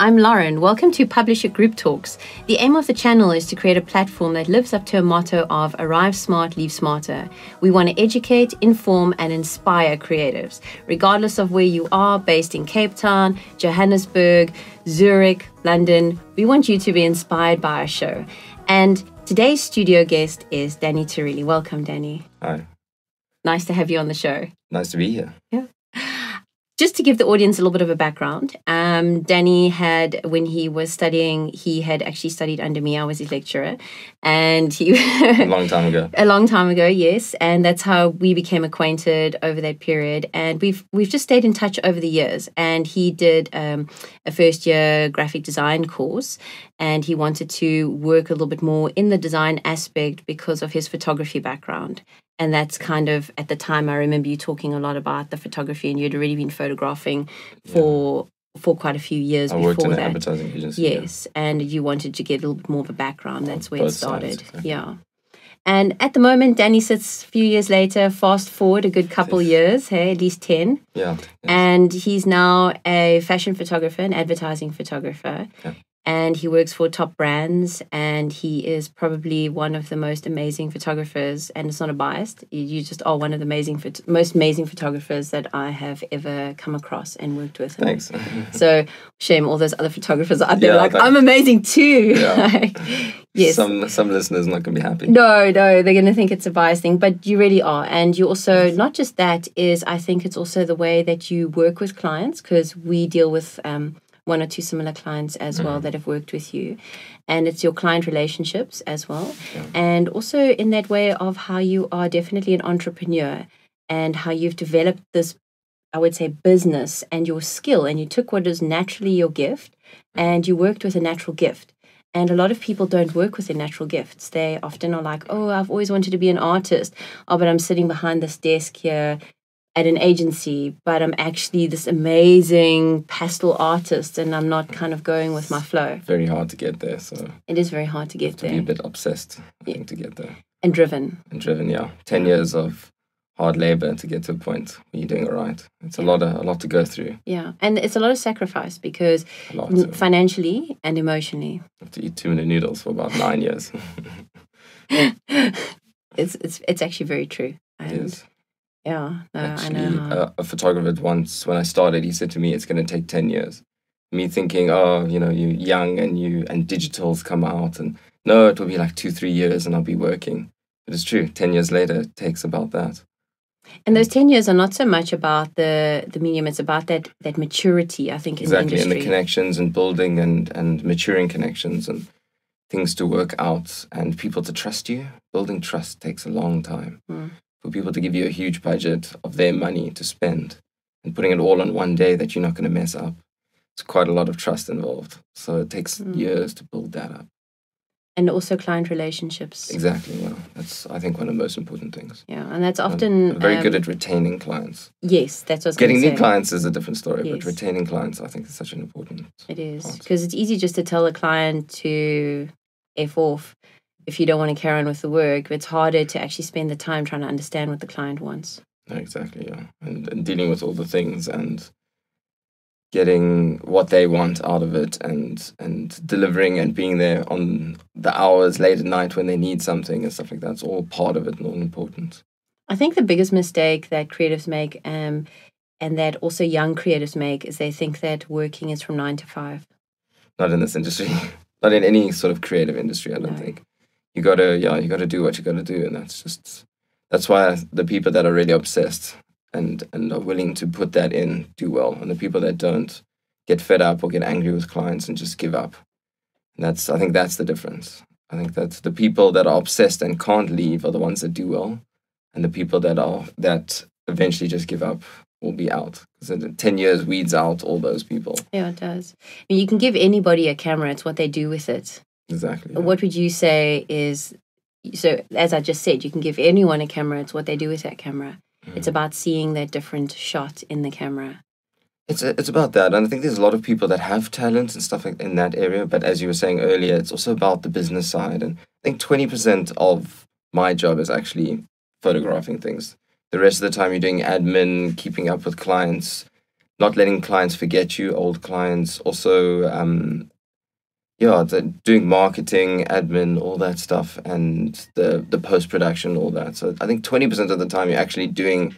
I'm Lauren. Welcome to Publish It Group Talks. The aim of the channel is to create a platform that lives up to a motto of Arrive Smart, Leave Smarter. We want to educate, inform, and inspire creatives, regardless of where you are, based in Cape Town, Johannesburg, Zurich, London. We want you to be inspired by our show. And today's studio guest is Dani Turilli. Welcome, Dani. Hi, Nice to have you on the show. nice to be here. Just to give the audience a little bit of a background, um, Dani had, when he was studying, he had actually studied under me. I was his lecturer. And he, A long time ago. a long time ago, yes. And that's how we became acquainted over that period. And we've we've just stayed in touch over the years. And he did um, a first year graphic design course. And he wanted to work a little bit more in the design aspect because of his photography background. And that's kind of at the time I remember you talking a lot about the photography, and you'd already been photographing for for quite a few years I before worked in an that. advertising agency. yeah. Yes, and you wanted to get a little bit more of a background. That's where it both sides, started. exactly. Yeah. And at the moment, Dani sits a few years later, fast forward a good couple years, hey, at least 10. Yeah. yes. And he's now a fashion photographer, an advertising photographer. And he works for top brands, and he is probably one of the most amazing photographers. And it's not a bias; you just are one of the amazing, most amazing photographers that I have ever come across and worked with. Thanks. so shame all those other photographers out there Yeah, like. I'm amazing too. Yeah. yes. Some some listeners not gonna be happy. no, no, they're gonna think it's a bias thing, but you really are. And you also not just that is I think it's also the way that you work with clients because we deal with um, one or two similar clients as well mm. that have worked with you. And it's your client relationships as well. And also in that way of how you are definitely an entrepreneur and how you've developed this I would say business and your skill, and you took what is naturally your gift mm. and you worked with a natural gift. And a lot of people don't work with their natural gifts. They often are like, oh, I've always wanted to be an artist. Oh, but I'm sitting behind this desk here at an agency, but I'm actually this amazing pastel artist and I'm not kind of going with my flow. Very hard to get there. So It is very hard to get there. to be a bit obsessed, I think, to get there. and driven. And driven, yeah. Ten years of hard labor to get to a point where you're doing all right. It's a lot of a lot to go through. Yeah. And it's a lot of sacrifice because A lot n- to financially and emotionally. have to eat too many noodles for about nine years. It's it's it's actually very true. it And is. Yeah, no, Actually, a, photographer once, when I started, he said to me, "It's going to take ten years." Me thinking, "Oh, you know, you're young and you and digitals come out, and no, it will be like two, three years, and I'll be working." But it's true. Ten years later, it takes about that. And those ten years are not so much about the the medium; it's about that that maturity. I think in exactly, the and the connections and building and and maturing connections and things to work out and people to trust you. Building trust takes a long time. Mm. For people to give you a huge budget of their money to spend and putting it all on one day that you're not going to mess up. It's quite a lot of trust involved. So it takes Mm. years to build that up. and also client relationships. Exactly. Yeah, that's I think one of the most important things. Yeah, and that's often I'm very good um, at retaining clients. yes, that's what's Getting new clients is a different story, Yes. but retaining clients I think is such an important. It is because it's easy just to tell a client to f off if you don't want to carry on with the work. It's harder to actually spend the time trying to understand what the client wants. Exactly, yeah. And, and dealing with all the things and getting what they want out of it and and delivering and being there on the hours late at night when they need something and stuff like that. It's all part of it and all important. I think the biggest mistake that creatives make, um, and that also young creatives make, is they think that working is from nine to five. Not in this industry. Not in any sort of creative industry, I don't No. think. You gotta yeah, you gotta do what you gotta do and that's just that's why the people that are really obsessed and and are willing to put that in do well. And the people that don't get fed up or get angry with clients and just give up. And that's I think that's the difference. I think that the people that are obsessed and can't leave are the ones that do well. And the people that are that eventually just give up will be out. Because in ten years weeds out all those people. Yeah, it does. I mean, you can give anybody a camera; it's what they do with it. Exactly. What would you say is so? As I just said, you can give anyone a camera; it's what they do with that camera. It's Mm. about seeing that different shot in the camera. It's it's about that, and I think there's a lot of people that have talent and stuff like in that area. But as you were saying earlier, it's also about the business side, and I think twenty percent of my job is actually photographing things. The rest of the time, you're doing admin, keeping up with clients, not letting clients forget you, old clients. Also, um, yeah, the, doing marketing, admin, all that stuff, and the the post production, all that. So I think twenty percent of the time you're actually doing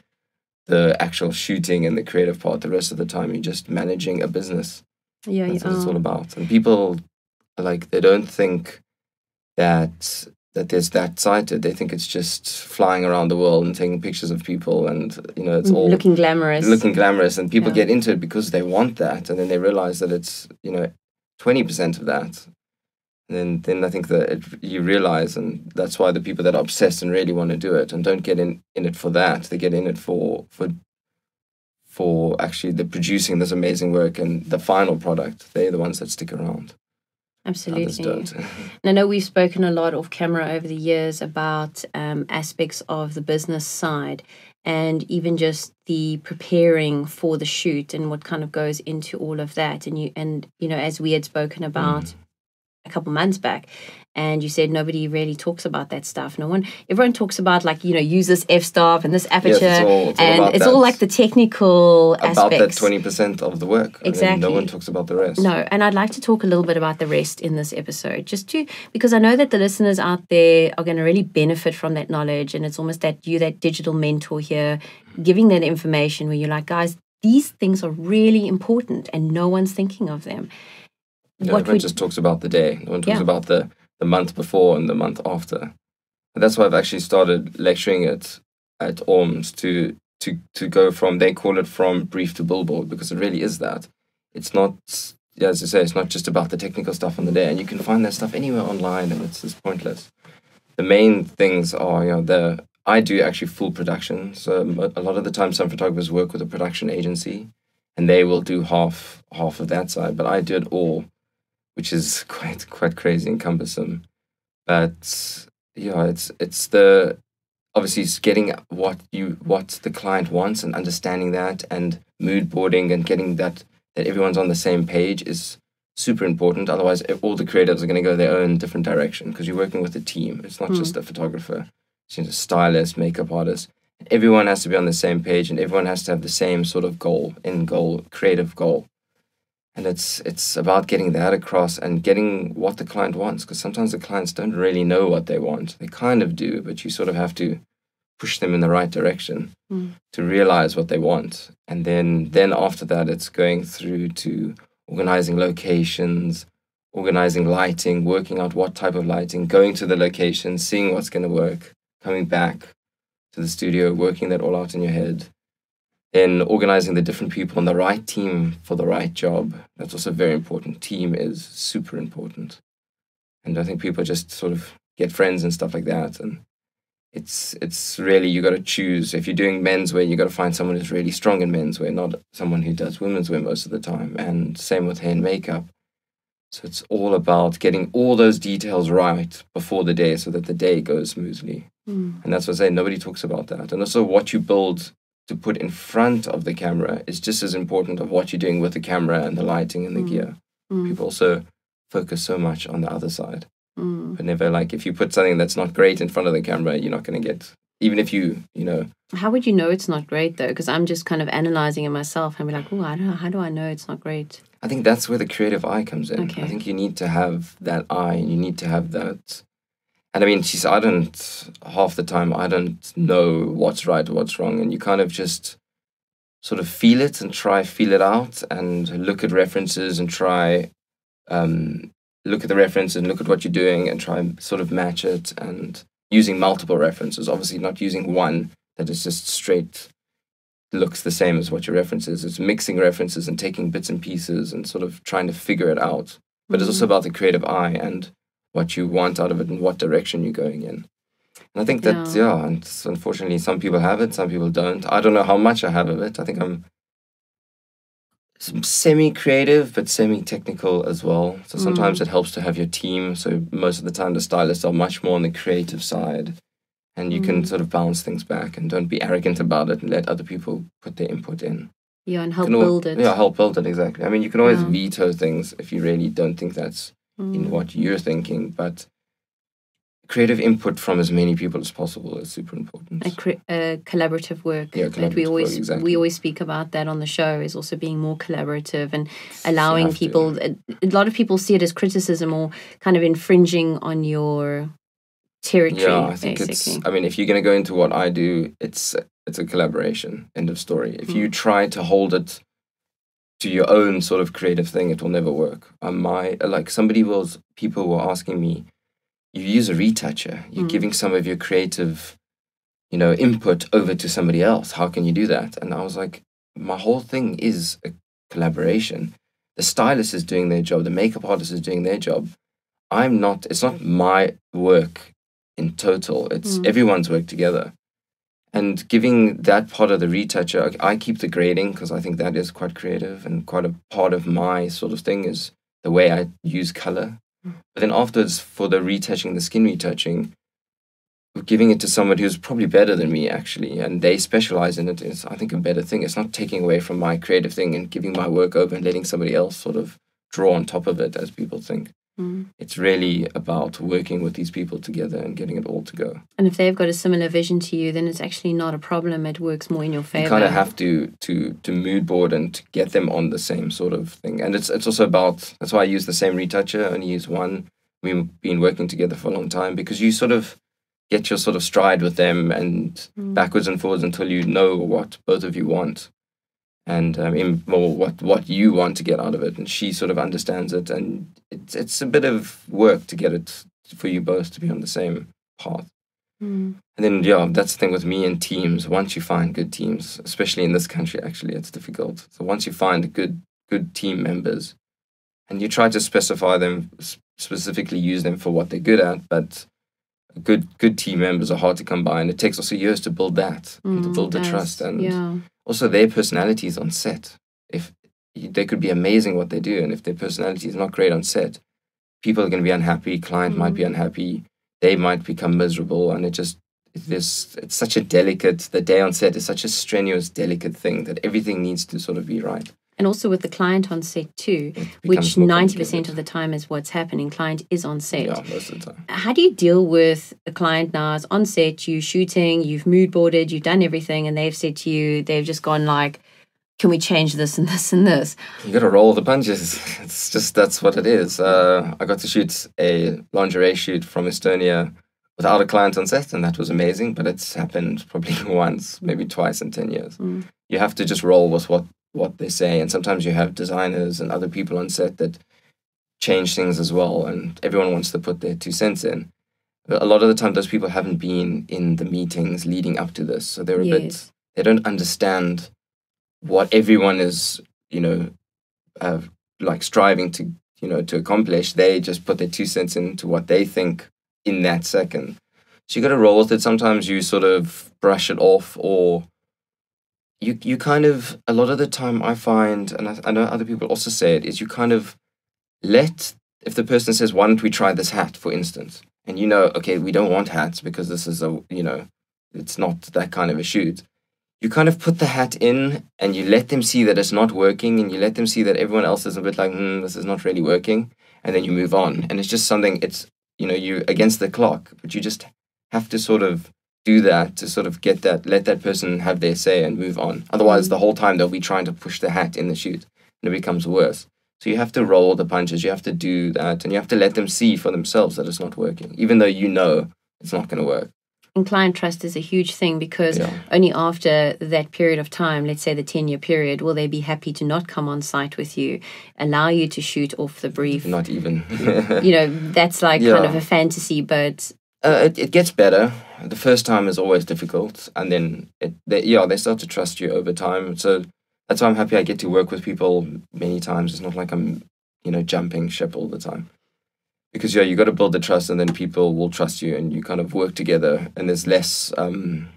the actual shooting and the creative part. The rest of the time you're just managing a business. Yeah, That's yeah. what it's all about. And people like they don't think that that there's that side to it. They think it's just flying around the world and taking pictures of people and you know it's mm, all looking glamorous. looking glamorous and people Yeah. get into it because they want that and then they realize that it's you know 20% of that and then then i think that it, you realize and that's why the people that are obsessed and really want to do it and don't get in in it for that they get in it for for for actually the producing this amazing work and the final product. They're the ones that stick around. Absolutely. don't. And I know we've spoken a lot off camera over the years about um, aspects of the business side and even just the preparing for the shoot and what kind of goes into all of that. And you and you know, as we had spoken about mm. a couple months back, and you said nobody really talks about that stuff. No one, everyone talks about like you know, use this f stop and this aperture, yes, it's all, it's all and it's that. all like the technical about that 20% of the work Exactly. no one talks about the rest No, and I'd like to talk a little bit about the rest in this episode, just to because I know that the listeners out there are going to really benefit from that knowledge, and it's almost that you, that digital mentor here, giving that information where you're like, guys, these things are really important, and no one's thinking of them. No, everyone just talks about the day. No one talks Yeah. about the, the month before and the month after. And that's why I've actually started lecturing at at ORMS to to to go from they call it from brief to billboard because it really is that. It's not as I say, it's not just about the technical stuff on the day, and you can find that stuff anywhere online, and it's just pointless. The main things are, you know, the I do actually full production. So a lot of the time, some photographers work with a production agency, and they will do half half of that side, but I do it all which is quite quite crazy and cumbersome. But yeah, it's it's the obviously it's getting what you what the client wants and understanding that and mood boarding and getting that that everyone's on the same page is super important. Otherwise, all the creatives are going to go their own different direction because you're working with a team. It's not Hmm. just a photographer. It's a stylist, makeup artist. Everyone has to be on the same page and everyone has to have the same sort of goal, end goal, creative goal and it's it's about getting that across and getting what the client wants because sometimes the clients don't really know what they want. They kind of do but you sort of have to push them in the right direction Mm. to realize what they want. And then then after that it's going through to organizing locations organizing lighting working out what type of lighting going to the location seeing what's going to work coming back to the studio working that all out in your head then organizing the different people on the right team for the right job. That's also very important. Team is super important. And I think people just sort of get friends and stuff like that. And it's it's really you got to choose. If you're doing menswear, you got to find someone who's really strong in menswear, not someone who does women's wear most of the time. And same with hair and makeup. So it's all about getting all those details right before the day, so that the day goes smoothly. Mm. And that's what I say, nobody talks about that. And also what you build to put in front of the camera is just as important of what you're doing with the camera and the lighting and the Mm. gear. Mm. People also focus so much on the other side. Mm. But never like if you put something that's not great in front of the camera, you're not gonna get even if you, you know, How would you know it's not great though? Because I'm just kind of analyzing it myself and be like, oh, I don't know. How do I know it's not great? I think that's where the creative eye comes in. Okay. I think you need to have that eye and you need to have that and I mean she's I don't half the time I don't know what's right what's wrong. And you kind of just sort of feel it and try feel it out and look at references and try um, look at the reference and look at what you're doing and try and sort of match it. And using multiple references obviously not using one that is just straight looks the same as what your reference is. It's mixing references and taking bits and pieces and sort of trying to figure it out. But it's also about the creative eye. And what you want out of it and what direction you're going in and I think that Yeah. yeah, and unfortunately some people have it, some people don't. I don't know how much I have of it. I think I'm semi creative but semi technical as well. So sometimes it helps to have your team. So most of the time the stylists are much more on the creative side. And you can Mm. sort of balance things back and don't be arrogant about it and let other people put their input in. Yeah, and help build it. Yeah, help build it exactly. I mean you can always Yeah. veto things if you really don't think that's in Mm. what you're thinking, but creative input from as many people as possible is super important. a, cre- a collaborative work Yeah, that we always work, exactly. we always speak about that on the show is also being more collaborative and allowing have to. people a, a lot of people see it as criticism or kind of infringing on your territory yeah, I think basically it's. I mean, if you're going to go into what I do, it's it's a collaboration. End of story. If Mm. you try to hold it to your own sort of creative thing, it will never work. Um, my like somebody was people were asking me, you use a retoucher. You're Mm. giving some of your creative, you know, input over to somebody else. How can you do that? And I was like, my whole thing is a collaboration. The stylist is doing their job. The makeup artist is doing their job. I'm not. It's not my work in total. It's Mm. everyone's work together. And giving that part of the retoucher, I keep the grading because I think that is quite creative and quite a part of my sort of thing is the way I use color. Mm. But then afterwards, for the retouching, the skin retouching, giving it to someone who's probably better than me actually, and they specialize in it is, I think, a better thing. It's not taking away from my creative thing and giving my work over and letting somebody else sort of draw on top of it, as people think. Mm. It's really about working with these people together and getting it all to go. and if they've got a similar vision to you then it's actually not a problem it works more in your favor you kind of have to to to mood board and to get them on the same sort of thing and it's it's also about that's why i use the same retoucher I only use one we've been working together for a long time because you sort of get your sort of stride with them and Mm. backwards and forwards until you know what both of you want and um, in more what what you want to get out of it and she sort of understands it and it's it's a bit of work to get it for you both to be on the same path Mm. and then, yeah, that's the thing with me and teams. Once you find good teams, especially in this country, actually, it's difficult. So once you find good good team members, and you try to specify them specifically, use them for what they're good at, but good good team members are hard to come by, and it takes also years to build that, and to Mm, build the yes, trust, and yeah also their personalities on set. If they could be amazing what they do, and if their personality is not great on set, people are going to be unhappy. Client might be Mm. unhappy. They might become miserable, and it just it is it's such a delicate. The day on set is such a strenuous, delicate thing that everything needs to sort of be right. And also with the client on set too which 90% of the time is what's happening client is on set yeah, most of the time. how do you deal with a client now it's on set You're shooting you've mood boarded you've done everything and they've said to you they've just gone like can we change this and this and this You got to roll the punches. It's just that's what it is. Uh, I got to shoot a lingerie shoot from Estonia without a client on set, and that was amazing. But it's happened probably once, maybe twice in ten years. Mm. You have to just roll with what what they say, and sometimes you have designers and other people on set that change things as well, and everyone wants to put their two cents in. But a lot of the time, those people haven't been in the meetings leading up to this, so they're a bit they don't understand what everyone is, you know, uh, like striving to, you know, to accomplish. They just put their two cents into what they think in that second. So you got to roll with it. Sometimes you sort of brush it off, or you you kind of a lot of the time I find, and I, I know other people also say it, is you kind of let if the person says, "Why don't we try this hat?" for instance, and you know, okay, we don't want hats because this is a you know, it's not that kind of a shoot you kind of put the hat in and you let them see that it's not working and you let them see that everyone else is a bit like hmm, this is not really working and then you move on and it's just something it's you know you against the clock but you just have to sort of do that to sort of get that let that person have their say and move on. Otherwise the whole time they'll be trying to push the hat in the shoot and it becomes worse. So you have to roll the punches you have to do that and you have to let them see for themselves that it's not working even though you know it's not going to work. And client trust is a huge thing because Yeah. only after that period of time let's say the 10 year period will they be happy to not come on site with you allow you to shoot off the brief? Not even. You know that's like kind of a fantasy but Uh, it, it gets better. The first time is always difficult, and then it, they, yeah, they start to trust you over time. So that's why I'm happy I get to work with people many times. It's not like I'm, you know, jumping ship all the time. Because yeah, you got to build the trust, and then people will trust you, and you kind of work together, and there's less um,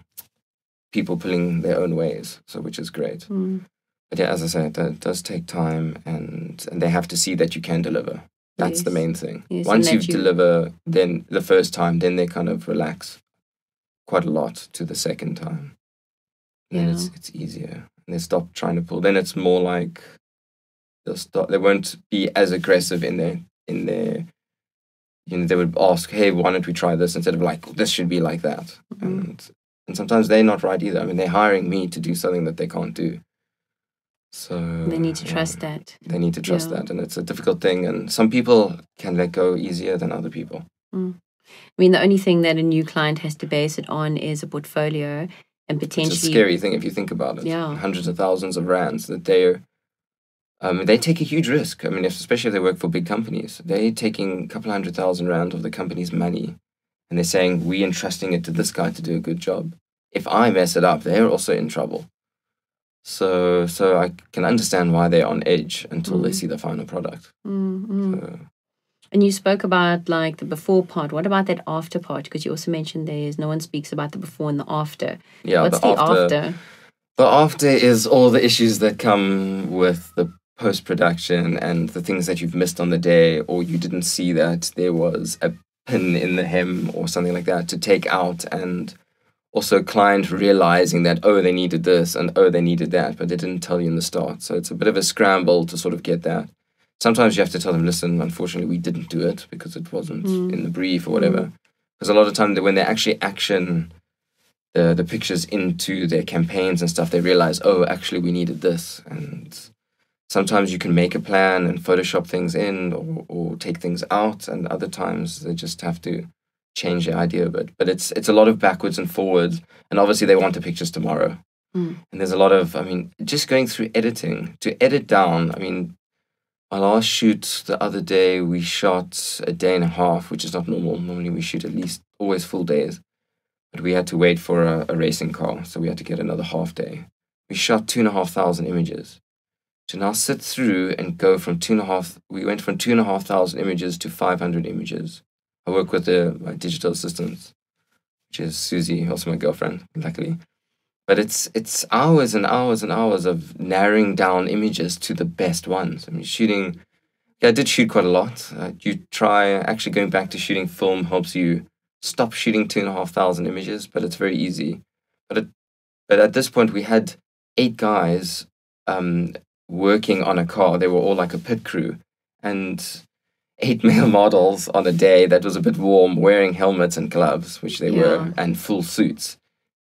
people pulling their own ways. So which is great. mm, But yeah, as I said, that does take time, and and they have to see that you can deliver. That's the main thing. Yes, Once you deliver, then the first time, then they kind of relax quite a lot to the second time. And then it's it's easier, and they stop trying to pull. Then it's more like they'll stop. They won't be as aggressive in their in their you know they would ask, "Hey, why don't we try this?" instead of like, "This should be like that." Mhm. And and sometimes they're not right either. I mean, they're hiring me to do something that they can't do. So They need to yeah, trust that. They need to trust Yeah. that, and it's a difficult thing. And some people can let go easier than other people. I mean, the only thing that a new client has to base it on is a portfolio and potentially It's a scary thing if you think about it. Yeah. Hundreds of thousands of rands that they're, um, they take a huge risk. I mean, if, especially if they work for big companies, they're taking a couple hundred thousand rand of the company's money and they're saying, we entrusting it to this guy to do a good job. If I mess it up, they're also in trouble. So, so I can understand why they're on edge until they Mm. see the final product. Mm, mm. So, And you spoke about like the before part. What about that after part? Because you also mentioned there's no one speaks about the before and the after. yeah, What's the, after? The after is all the issues that come with the post production and the things that you've missed on the day, or you didn't see that there was a pin in the hem or something like that to take out, and also client realizing that oh they needed this and oh they needed that, but they didn't tell you in the start. So it's a bit of a scramble to sort of get that. Sometimes you have to tell them, listen, unfortunately we didn't do it because it wasn't Mm. in the brief or whatever. Because a lot of time when they actually action the the pictures into their campaigns and stuff, they realize, oh, actually, we needed this. And sometimes you can make a plan and Photoshop things in or, or take things out, and other times they just have to change their idea a bit. But it's it's a lot of backwards and forwards, and obviously they want the pictures tomorrow. Mm. And there's a lot of, I mean, just going through editing to edit down. I mean, our last shoot the other day, we shot a day and a half, which is not normal. Normally we shoot at least always full days but we had to wait for a, a racing car, so we had to get another half day. We shot two and a half thousand images. To now sit through and go from two and a half, we went from two and a half thousand images to 500 images. I work with my digital assistant, which is Susie, also my girlfriend, luckily. But it's it's hours and hours and hours of narrowing down images to the best ones. I mean, shooting. Yeah, I did shoot quite a lot. Uh, you try actually going back to shooting film helps you stop shooting two and a half thousand images, but it's very easy. But it, but at this point, we had eight guys um, working on a car. They were all like a pit crew, and eight male models on a day that was a bit warm, wearing helmets and gloves, which they were, and full suits.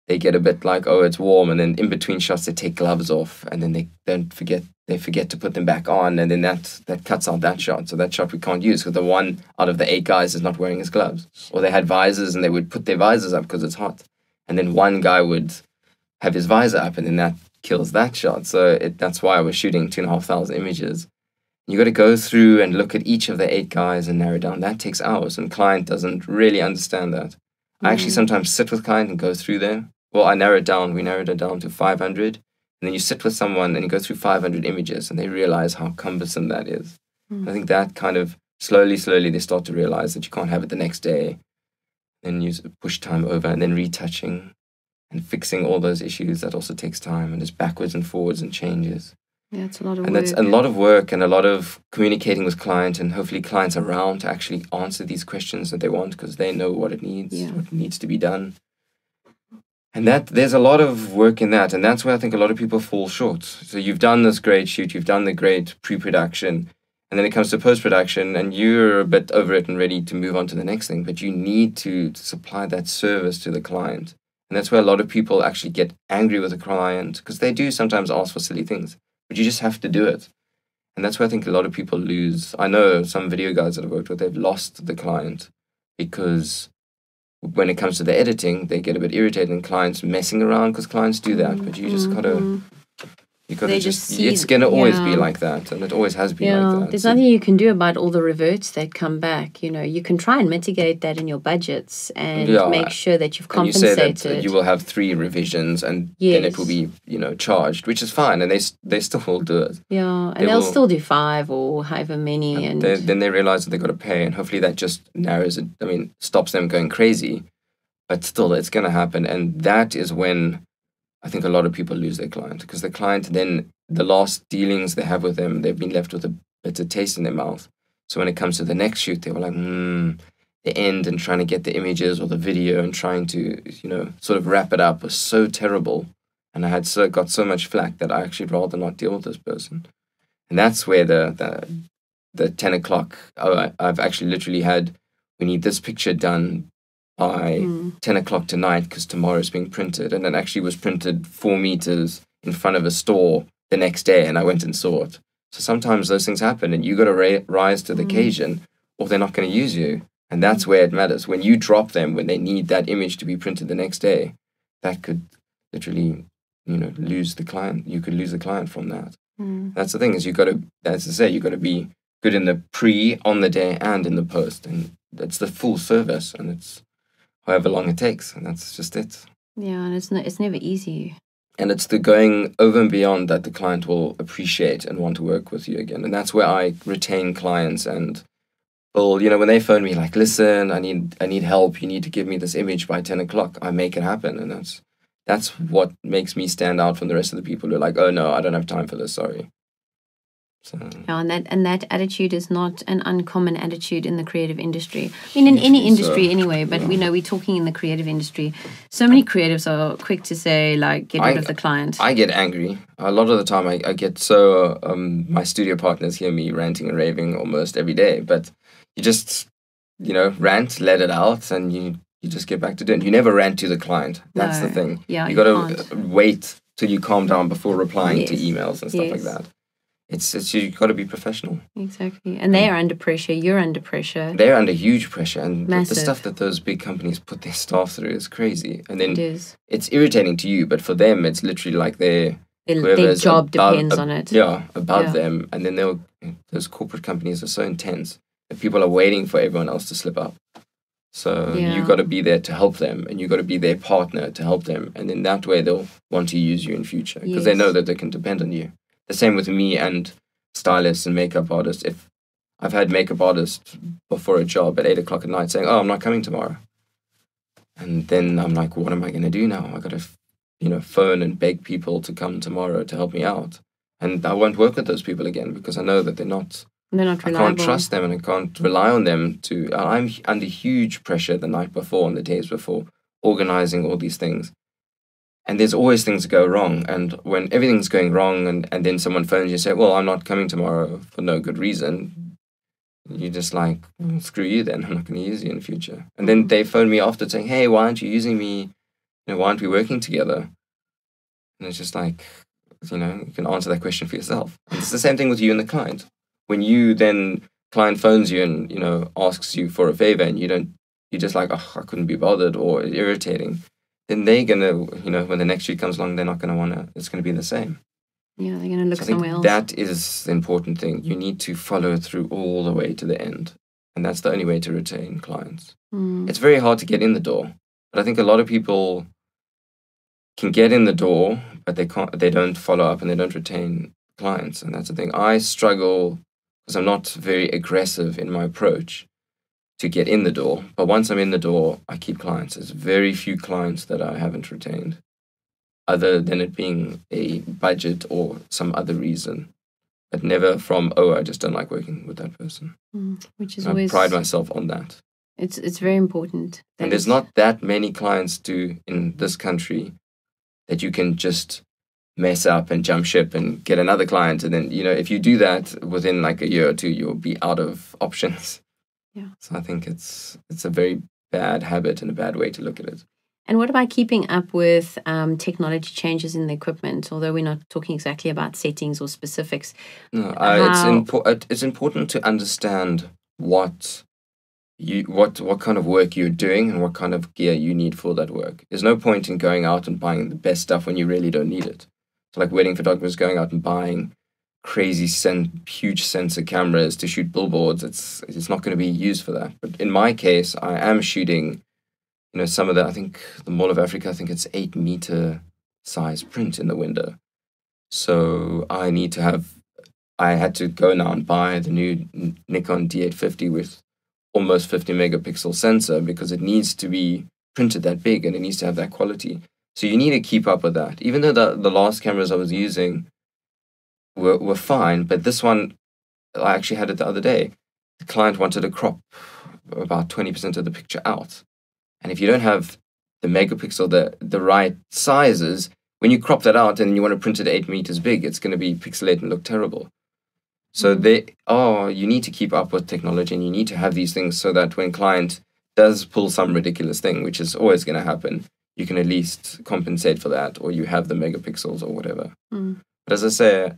They get a bit like, oh, it's warm, and then in between shots they take gloves off, and then they don't forget they forget to put them back on, and then that that cuts out that shot. So that shot we can't use because the one out of the eight guys is not wearing his gloves, or they had visors and they would put their visors up because it's hot, and then one guy would have his visor up, and then that kills that shot. So it, that's why I was shooting two and a half thousand images. You got to go through and look at each of the eight guys and narrow down. That takes hours, and client doesn't really understand that. I actually Mm. sometimes sit with client and go through there. Well, I narrow it down. We narrowed it down to 500. And then you sit with someone and you go through 500 images and they realize how cumbersome that is. Mm. I think that kind of slowly, slowly they start to realize that you can't have it the next day. Then you push time over and then retouching and fixing all those issues. That also takes time and it's backwards and forwards and changes. Yeah, it's a lot of And work. that's a lot of work and a lot of communicating with client and hopefully clients around to actually answer these questions that they want because they know what it needs, Yeah. what needs to be done. And that there's a lot of work in that, and that's where I think a lot of people fall short. So you've done this great shoot, you've done the great pre-production, and then it comes to post-production, and you're a bit over it and ready to move on to the next thing. But you need to, to supply that service to the client, and that's where a lot of people actually get angry with the client because they do sometimes ask for silly things, but you just have to do it. And that's where I think a lot of people lose. I know some video guys that I've worked with, they've lost the client because when it comes to the editing, they get a bit irritated and clients messing around because clients do that. But you just gotta, Mhm. You gotta They just, just see- it's gonna always be like that, and it always has been Yeah, like that. there's So- nothing you can do about all the reverts that come back. You know, you can try and mitigate that in your budgets and Yeah, make sure that you've compensated. and you say that you will have three revisions, and then it will be, you know, charged, which is fine, and they they still will do it. yeah, and they they'll will- still do five or however many. And And, they, then they realize that they've got to pay, and hopefully that just narrows it. I mean, stops them going crazy, but still, it's going to happen, and that is when I think a lot of people lose their client because the client then the last dealings they have with them, they've been left with a bitter taste in their mouth. So when it comes to the next shoot, they were like, hmm. The end and trying to get the images or the video and trying to, you know, sort of wrap it up was so terrible, and I had so got so much flack that I actually rather not deal with this person, and that's where the the the 10 o'clock oh, i've actually literally had we need this picture done by Mm. 10 o'clock tonight because tomorrow it's being printed. And it actually was printed four meters in front of a store the next day, and I went and saw it. So sometimes those things happen, and you got to ra- rise to the Mm. occasion, or they're not going to use you. And that's where it matters. When you drop them, when they need that image to be printed the next day, that could literally, you know, lose the client. You could lose the client from that. Mm. That's the thing is you got to, as I say, you got to be good in the pre, on the day, and in the post, and it's the full service, and it's however long it takes, and that's just it. Yeah, and it's not, it's never easy. And it's the going over and beyond that the client will appreciate and want to work with you again, and that's where I retain clients and. Well, you know, when they phone me like, listen, I need I need help. You need to give me this image by ten o'clock. I make it happen, and that's that's what makes me stand out from the rest of the people who are like, oh no, I don't have time for this. Sorry. So Yeah, and that and that attitude is not an uncommon attitude in the creative industry. I mean, in any industry so, anyway. But we know we're talking in the creative industry. So many creatives are quick to say like, "Get rid I- of the client." I get angry. A lot of the time, I, I get so. Um, my studio partners hear me ranting and raving almost every day, but you just, you know, rant, let it out, and you you just get back to doing. it. You never rant to the client. That's the thing. yeah, you you got to wait till you calm down before replying to emails and stuff like that. It's it's you've got to be professional. Exactly, and they are under pressure. You're under pressure. They're under huge pressure, and the- the stuff that those big companies put their staff through is crazy. And then It is. it's irritating to you, but for them, it's literally like they're Their, their job above- depends ab- on it. yeah above Yeah. them and then they'll those corporate companies are so intense that people are waiting for everyone else to slip up so Yeah. you got to be there to help them and you've got to be their partner to help them and in that way they'll want to use you in future because they know that they can depend on you the same with me and stylists and makeup artists. If i've had makeup artists before a job at 8 o'clock at night saying oh i'm not coming tomorrow. And then i'm like what am i going to do now? I got to you know phone and beg people to come tomorrow to help me out. And i won't work with those people again because i know that they're not They're not i can't trust them and i can't rely on them to i'm under huge pressure the night before and the days before organizing all these things and there's always things that go wrong. And when everything's going wrong and, and then someone phones you and say well i'm not coming tomorrow for no good reason you're just like "Well, screw you then. I'm not going to use you in the future. And then they phone me after saying hey why aren't you using me? You know why aren't we working together? And it's just like you know you can answer that question for yourself. It's the same thing with you and the client. When you then client phones you and you know asks you for a favor and you don't you're just like oh i couldn't be bothered or irritating then they're gonna you know when the next week comes along they're not gonna wanna it's gonna be the same Yeah, they're going to look so somewhere else. that is the important thing you need to follow through all the way to the end and that's the only way to retain clients Mm. it's very hard to get in the door but i think a lot of people can get in the door but they can't they don't follow up and they don't retain clients and that's the thing i struggle because i'm not very aggressive in my approach to get in the door but once i'm in the door i keep clients there's very few clients that i haven't retained other than it being a budget or some other reason but never from oh i just don't like working with that person Mm. Which is i always pride myself on that it's it's very important. and there's not that many clients do in this country that you can just mess up and jump ship and get another client and then you know if you do that within like a year or two you'll be out of options Yeah. so i think it's it's a very bad habit and a bad way to look at it And what about keeping up with um, technology changes in the equipment? Although we're not talking exactly about settings or specifics. no uh, it's important it's important to understand what you what what kind of work you're doing and what kind of gear you need for that work. There's no point in going out and buying the best stuff when you really don't need it. So like wedding photographers going out and buying crazy sen- huge sensor cameras to shoot billboards. It's it's not going to be used for that. But in my case, I am shooting, you know, some of the I think the Mall of Africa. I think it's eight meter size print in the window. So I need to have. I had to go now and buy the new Nikon D850 with almost 50 megapixel sensor because it needs to be printed that big and it needs to have that quality. So you need to keep up with that. Even though the, the last cameras I was using were, were fine, but this one, I actually had it the other day. The client wanted to crop about 20% of the picture out. And if you don't have the megapixel, the, the right sizes, when you crop that out and you want to print it eight meters big, it's going to be pixelated and look terrible. So they oh, you need to keep up with technology and you need to have these things so that when client does pull some ridiculous thing, which is always going to happen, you can at least compensate for that or you have the megapixels or whatever. Mm. But as I say,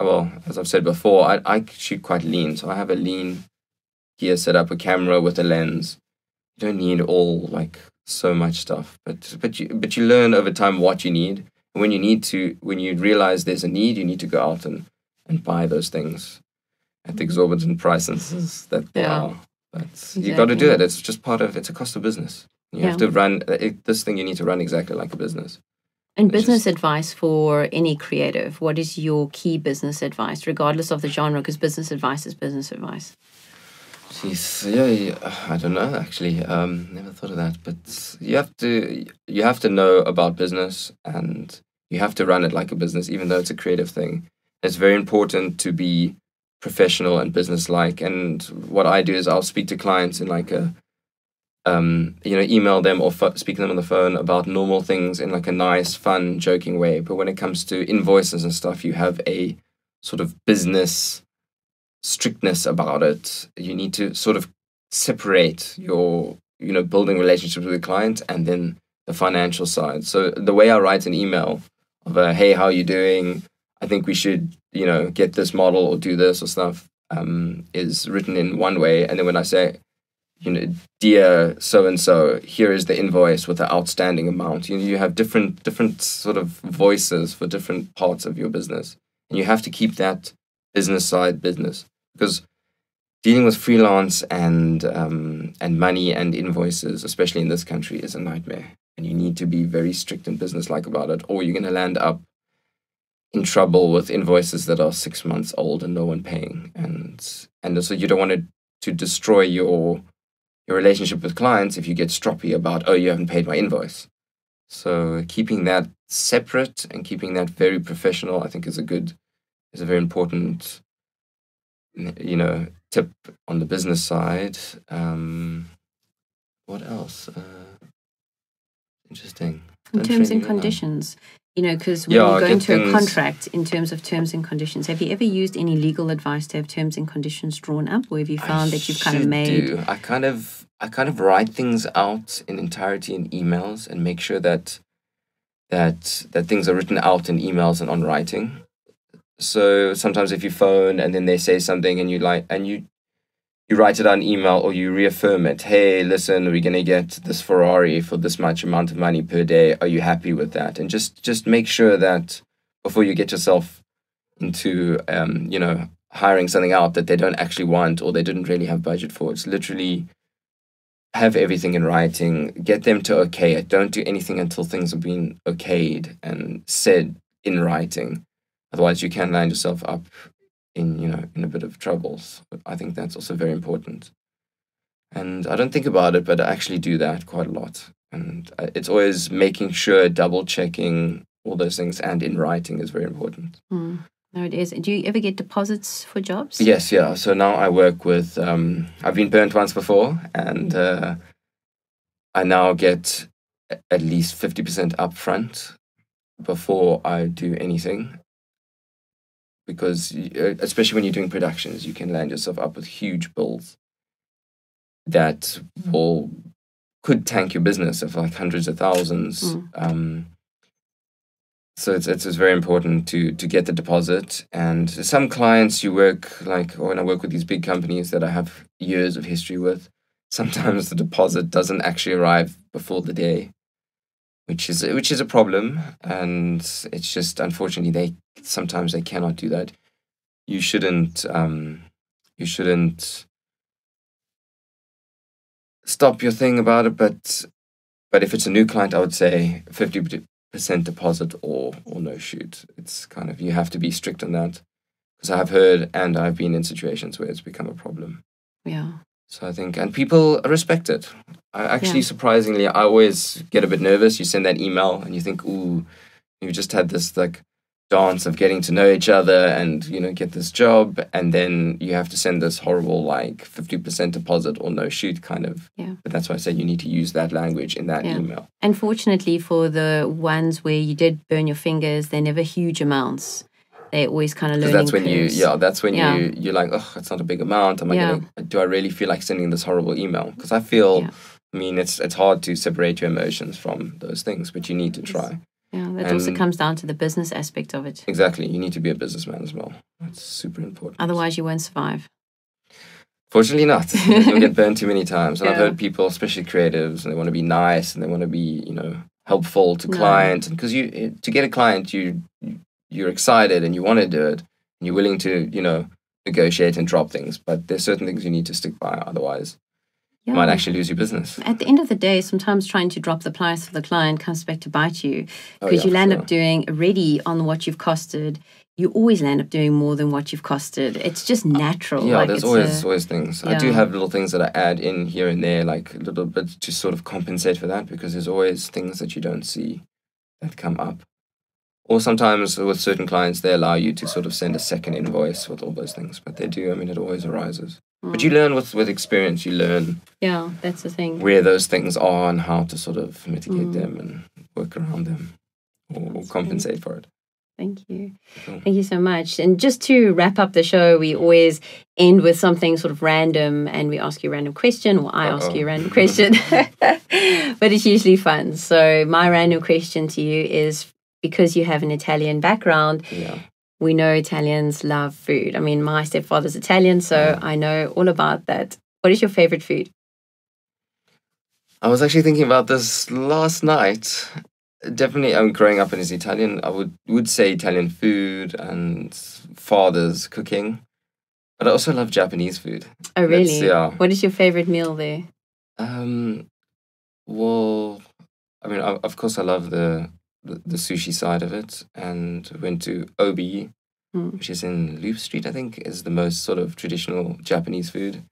well, as I've said before, I, I shoot quite lean. So I have a lean gear set up, a camera with a lens. You don't need all like so much stuff, but but you but you learn over time what you need. And when you need to, when you realize there's a need, you need to go out and and buy those things at the exorbitant prices that they Yeah. are. But you got to do it. It's just part of it's a cost of business. You have to run it, this thing. You need to run exactly like a business. And business advice for any creative. What is your key business advice, regardless of the genre? Because business advice is business advice. Jeez, yeah, yeah, I don't know actually. Um, never thought of that, but you have to you have to know about business and you have to run it like a business, even though it's a creative thing. It's very important to be professional and business-like. And what I do is I'll speak to clients in like a, um, you know, email them or speak to them on the phone about normal things in like a nice, fun, joking way. But when it comes to invoices and stuff, you have a sort of business strictness about it. You need to sort of separate your, you know, building relationships with the client and then the financial side. So the way I write an email of a, hey, how are you doing? I think we should, you know, get this model or do this or stuff um, is written in one way. And then when I say, you know, dear so and so, here is the invoice with the outstanding amount. You you have different different sort of voices for different parts of your business, and you have to keep that business side business because dealing with freelance and um, and money and invoices, especially in this country, is a nightmare. And you need to be very strict and businesslike about it, or you're going to land up in trouble with invoices that are six months old and no one paying. And and so you don't want to to destroy your your relationship with clients if you get stroppy about oh you haven't paid my invoice. So keeping that separate and keeping that very professional, I think, is a good is a very important you know tip on the business side. Um, what else? Uh, interesting. In terms and conditions, you know, because when Yeah, you go into a contract, in terms of terms and conditions, have you ever used any legal advice to have terms and conditions drawn up, or have you I found that you've kind of made? do. I kind of I kind of write things out in entirety in emails and make sure that that that things are written out in emails and on writing. So sometimes if you phone and then they say something and you like and you you write it on email or you reaffirm it. Hey, listen, we're gonna get this Ferrari for this much amount of money per day. Are you happy with that? And just just make sure that before you get yourself into um, you know hiring something out that they don't actually want or they didn't really have budget for. It's literally have everything in writing, get them to okay it. Don't do anything until things have been okayed and said in writing. Otherwise, you can land yourself up in you know in a bit of troubles. But I think that's also very important. And I don't think about it, but I actually do that quite a lot. And it's always making sure, double checking all those things, and in writing is very important. Hmm. No, it is. Do you ever get deposits for jobs? Yes, yeah. So now I work with. Um, I've been burnt once before, and uh, I now get at least fifty percent upfront before I do anything. Because, uh, especially when you're doing productions, you can land yourself up with huge bills that will could tank your business of like hundreds of thousands. Mm. Um, so it's, it's it's very important to to get the deposit. And some clients you work like when I work with these big companies that I have years of history with, sometimes the deposit doesn't actually arrive before the day, which is which is a problem. And it's just unfortunately they sometimes they cannot do that. You shouldn't um, you shouldn't stop your thing about it, but but if it's a new client, I would say fifty percent deposit or or no shoot. It's kind of you have to be strict on that because I've heard and I've been in situations where it's become a problem. Yeah. So I think and people respect it. I actually Yeah. surprisingly I always get a bit nervous. You send that email and you think, ooh, you just had this like dance of getting to know each other and you know get this job and then you have to send this horrible like 50% deposit or no shoot kind of Yeah. but that's why i say you need to use that language in that Yeah. email And fortunately, for the ones where you did burn your fingers, they're never huge amounts. They're always kind of learning. that's when you yeah that's when Yeah. you you're like oh it's not a big amount am i Yeah. gonna do i really feel like sending this horrible email because i feel Yeah. i mean it's it's hard to separate your emotions from those things but you need to try Yeah, that also comes down to the business aspect of it. exactly you need to be a businessman as well that's super important Otherwise, you won't survive. fortunately not you'll get burned too many times and i've heard people especially creatives and they want to be nice and they want to be you know helpful to No. clients because you eh, to get a client you you're excited and you want to do it and you're willing to you know negotiate and drop things but there's certain things you need to stick by otherwise Yeah. you might actually lose your business At the end of the day, sometimes trying to drop the price for the client comes back to bite you Oh, because yeah, you'll end up doing already on what you've costed. You always end up doing more than what you've costed. It's just uh, natural. yeah like there's it's always a- always things i do have little things that i add in here and there like a little bit to sort of compensate for that because there's always things that you don't see that come up or sometimes with certain clients they allow you to sort of send a second invoice with all those things but they do i mean it always arises but Mm. you learn with with experience you learn yeah, that's the thing. where those things are and how to sort of mitigate Mm. them and work around them or, or compensate for it Thank you. Thank you so much. And just to wrap up the show, we always end with something sort of random and we ask you a random question or I ask Uh-oh. you a random question. but it's usually fun. So, my random question to you is because you have an Italian background, yeah we know Italians love food. I mean, my stepfather's Italian, so Mm. I know all about that. What is your favorite food? I was actually thinking about this last night. Definitely, I'm growing up in as Italian. I would would say Italian food and father's cooking, but I also love Japanese food. Oh, really? yeah. What is your favorite meal there? Um, well, I mean, of course, I love the, the the sushi side of it, and went to Obi, Hmm. which is in Loop Street. I think is the most sort of traditional Japanese food.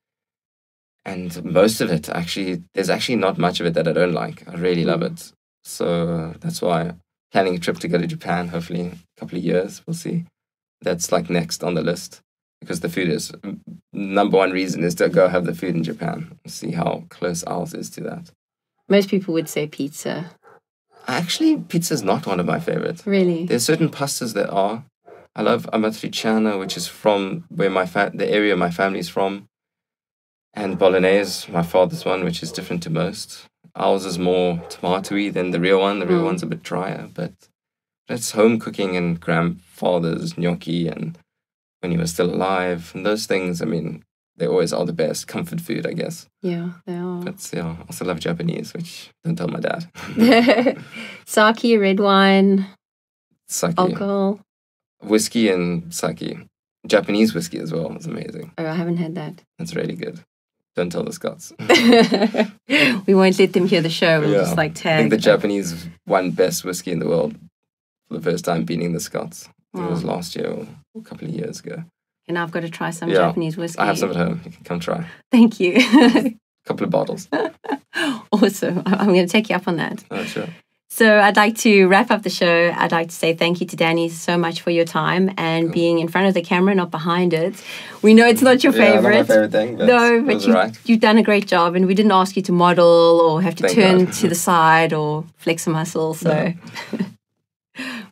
And most of it, actually, there's actually not much of it that I don't like. I really love Mm. it. So that's why planning a trip to go to Japan. Hopefully, in a couple of years, we'll see. That's like next on the list because the food is number one reason is to go have the food in Japan. See how close ours is to that. Most people would say pizza. Actually, pizza is not one of my favorites. Really? There's certain pastas that are. I love amatriciana, which is from where my fa- the area my family's from, and bolognese, my father's one, which is different to most. Ours is more tomatoey than the real one. The real Mm. one's a bit drier, but that's home cooking and grandfather's gnocchi and when he was still alive and those things. I mean, they always are the best comfort food, I guess. Yeah, they are. But yeah, I also love Japanese, which don't tell my dad. Sake, red wine, Sake, alcohol. whiskey, and sake. Japanese whiskey as well is amazing. Oh, I haven't had that. It's really good. Don't tell the Scots. we won't let them hear the show. We'll Yeah. just like I think the Japanese won best whiskey in the world for the first time, beating the Scots. Think It was last year or a couple of years ago. And I've got to try some Yeah. Japanese whiskey. I have some at home. You can come try. Thank you. A couple of bottles. awesome. I'm going to take you up on that. Oh, sure. So I'd like to wrap up the show. I'd like to say thank you to Dani so much for your time and being in front of the camera, not behind it. We know it's not your Yeah, not my favorite. favorite thing, but no, but you, you've done a great job, and we didn't ask you to model or have to Thank turn God. to the side or flex a muscle. So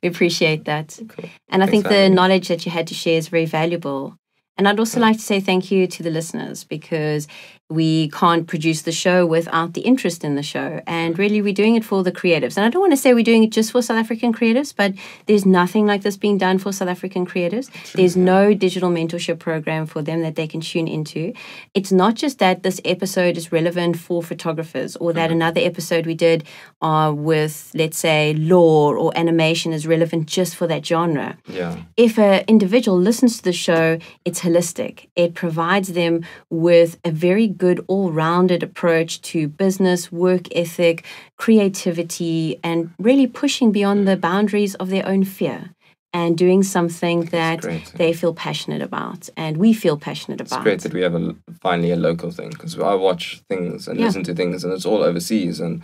we appreciate that. Cool. And I Thanks think the knowledge that you had to share is very valuable. And I'd also like to say thank you to the listeners because we can't produce the show without the interest in the show. And really, we're doing it for the creatives. And I don't want to say we're doing it just for South African creatives, but there's nothing like this being done for South African creatives. There's no digital mentorship program for them that they can tune into. It's not just that this episode is relevant for photographers or that another episode we did uh, with, let's say, law or animation is relevant just for that genre Yeah. if an individual listens to the show, it's holistic. It provides them with a very good all rounded approach to business, work ethic, creativity, and really pushing beyond the boundaries of their own fear and doing something that they feel passionate about and we feel passionate about. It's great that we have a, finally a local thing because I watch things and Yeah. listen to things and it's all overseas and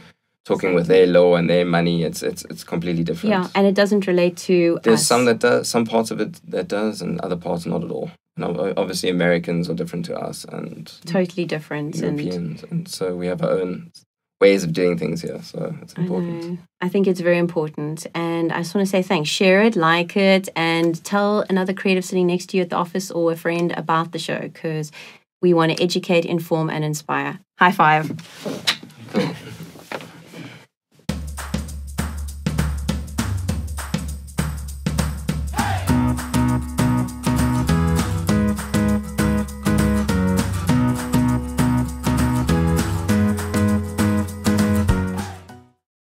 talking with their law and their money. It's it's it's completely different. yeah, and it doesn't relate to There's us. some that does, some parts of it that does, and other parts not at all. And obviously, Americans are different to us and totally different and Europeans, and so we have our own ways of doing things here. So it's I important. know. I think it's very important. And I just want to say thanks. Share it, like it, and tell another creative sitting next to you at the office or a friend about the show because we want to educate, inform, and inspire. High five.